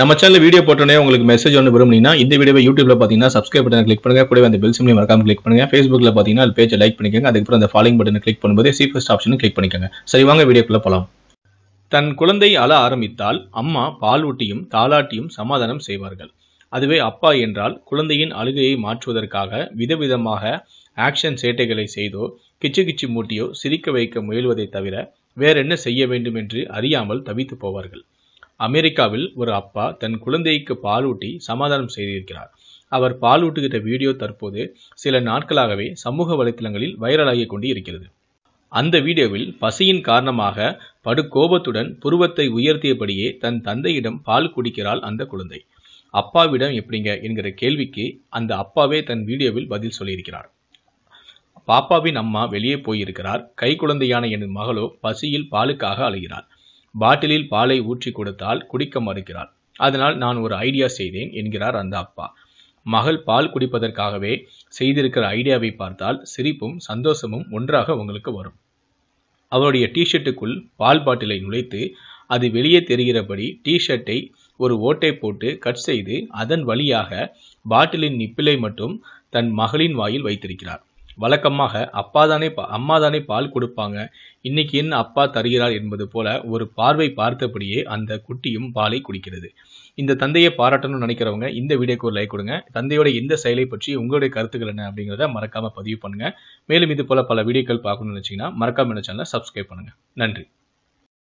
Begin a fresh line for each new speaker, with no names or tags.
நம்ம channel video போட்டோன்னே உங்களுக்கு மெசேஜ் ஒன்று விரும்புனீங்கன்னா இந்த வீடியோ யூடியூப்ல பார்த்தீங்கன்னா சப்ஸ்கிரைப் பட்டன் கிளிக் பண்ணுங்க. கூட அந்த பெல் சிம்லையும் மறக்காம கிளிக் பண்ணுங்க. ஃபேஸ்புக்கில் பார்த்தீங்கன்னா அது பேஜை லைக் பண்ணிக்கோங்க. அதுக்கப்புறம் அந்த ஃபாலோயிங் பட்டனை கிளிக் பண்ணும்போது சி ஃபஸ்ட் ஆப்ஷனும் கிளிக் பண்ணிக்கோங்க. சரி வாங்க வீடியோக்குள்ள போகலாம் தன் குழந்தை அழ ஆரம்பித்தால் அம்மா பால் ஊட்டியும் தாளாட்டியும் சமாதானம் செய்வார்கள். அதுவே அப்பா என்றால் குழந்தையின் அழுகையை மாற்றுவதற்காக விதவிதமாக ஆக்ஷன் சேட்டைகளை செய்தோ கிச்சு கிச்சு மூட்டியோ சிரிக்க வைக்க முயல்வதை தவிர வேறென்ன செய்ய வேண்டும் என்று அறியாமல் தவித்து போவார்கள். அமெரிக்காவில் ஒரு அப்பா தன் குழந்தைக்கு பாலூட்டி சமாதானம் செய்திருக்கிறார். அவர் பாலூட்டுகிற வீடியோ தற்போது சில நாட்களாகவே சமூக வலைத்தளங்களில் வைரலாகிக் கொண்டு இருக்கிறது அந்த வீடியோவில் பசியின் காரணமாக படு கோபத்துடன் புருவத்தை உயர்த்தியபடியே தன் தந்தையிடம் பால் குடிக்கிறாள் அந்த குழந்தை. அப்பாவிடம் எப்படிங்க? என்கிற கேள்விக்கு அந்த அப்பாவே தன் வீடியோவில் பதில் சொல்லியிருக்கிறார். பாப்பாவின் அம்மா வெளியே போயிருக்கிறார். கை குழந்தையான என் மகளோ பசியில் பாலுக்காக அழுகிறார் பாட்டிலில் பாலை ஊற்றி கொடுத்தால் குடிக்க மறுக்கிறாள். அதனால் நான் ஒரு ஐடியா செய்தேன் என்கிறார் அந்த அப்பா. மகள் பால் குடிப்பதற்காகவே செய்திருக்கிற ஐடியாவை பார்த்தால் சிரிப்பும் சந்தோஷமும் ஒன்றாக உங்களுக்கு வரும். அவருடைய டிஷர்ட்டுக்குள் பால் பாட்டிலை நுழைத்து அது வெளியே தெரிகிறபடி டிஷர்ட்டை ஒரு ஓட்டை போட்டு கட் செய்து அதன் வழியாக பாட்டிலின் நிப்பிலை மட்டும் தன் மகளின் வாயில் வைத்திருக்கிறார். வழக்கமாக அப்பா தானே அம்மா தானே பால் கொடுப்பாங்க. இன்னைக்கு என்ன அப்பா தருகிறார் என்பது போல ஒரு பார்வை பார்த்தபடியே அந்த குட்டியும் பாலை குடிக்கிறது. இந்த தந்தையை பாராட்டணும்னு நினைக்கிறவங்க இந்த வீடியோக்கு ஒரு லைக் கொடுங்க. தந்தையோட இந்த செயலை பற்றி உங்களுடைய கருத்துக்கள் என்ன அப்படிங்கிறத மறக்காம பதிவு பண்ணுங்க. மேலும் இது போல பல வீடியோக்கள் பார்க்கணும்னு நினைச்சீங்கன்னா மறக்காம இந்த சேனலை சப்ஸ்கிரைப் பண்ணுங்க. நன்றி.